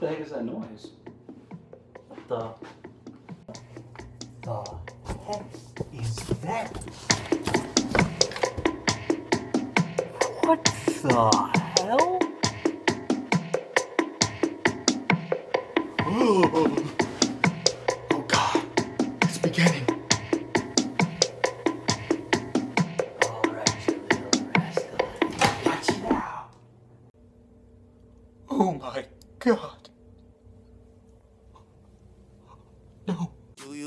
the heck is that noise? What the? The heck is that? What the hell? Oh, God, it's beginning. Oh my God. No. You